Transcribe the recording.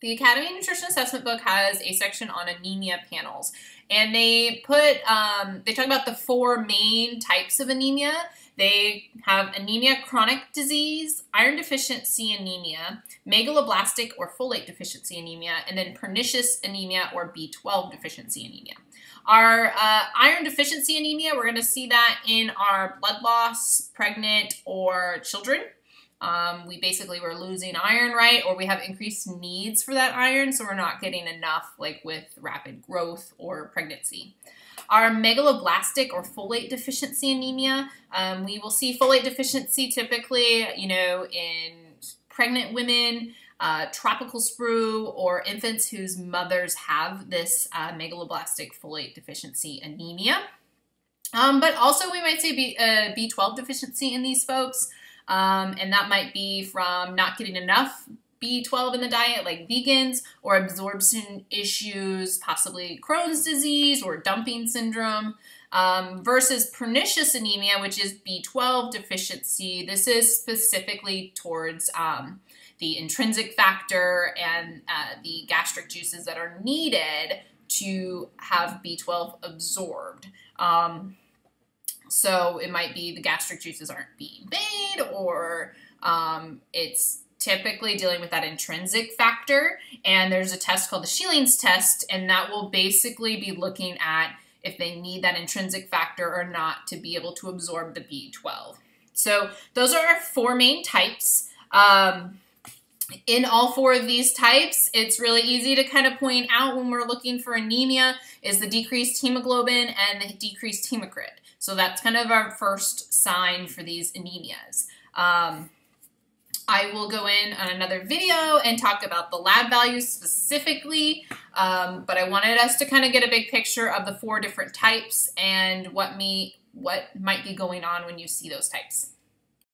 The Academy Nutrition Assessment book has a section on anemia panels, and they put um, they talk about the four main types of anemia. They have anemia chronic disease, iron deficiency anemia, megaloblastic or folate deficiency anemia, and then pernicious anemia or B12 deficiency anemia. Our uh, iron deficiency anemia, we're going to see that in our blood loss, pregnant, or children. Um, we basically were losing iron, right? Or we have increased needs for that iron, so we're not getting enough, like with rapid growth or pregnancy. Our megaloblastic or folate deficiency anemia, um, we will see folate deficiency typically, you know, in pregnant women, uh, tropical sprue, or infants whose mothers have this uh, megaloblastic folate deficiency anemia. Um, but also, we might say B, uh, B12 deficiency in these folks. Um, and that might be from not getting enough B12 in the diet, like vegans, or absorption issues, possibly Crohn's disease or dumping syndrome, um, versus pernicious anemia, which is B12 deficiency. This is specifically towards um, the intrinsic factor and uh, the gastric juices that are needed to have B12 absorbed. Um, so it might be the gastric juices aren't being made, or um, it's typically dealing with that intrinsic factor. And there's a test called the Schilling's test, and that will basically be looking at if they need that intrinsic factor or not to be able to absorb the B12. So those are our four main types. Um, in all four of these types, it's really easy to kind of point out when we're looking for anemia is the decreased hemoglobin and the decreased hematocrit. So that's kind of our first sign for these anemias. Um, I will go in on another video and talk about the lab values specifically, um, but I wanted us to kind of get a big picture of the four different types and what me what might be going on when you see those types.